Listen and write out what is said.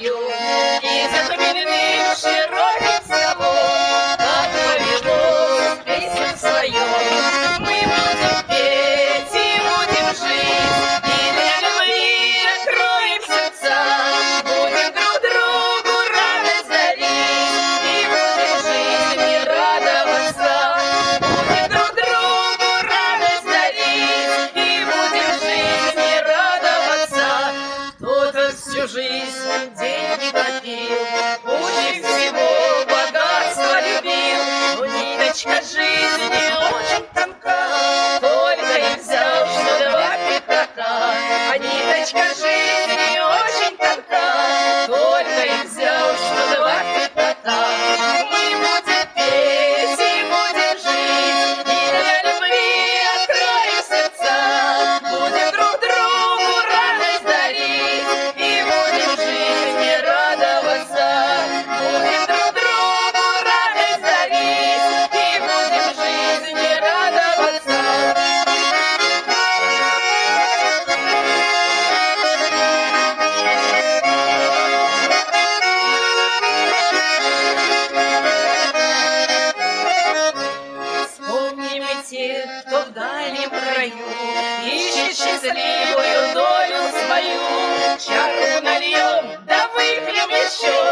you. Счастливую долю свою. Чарку нальем, да выпьем еще,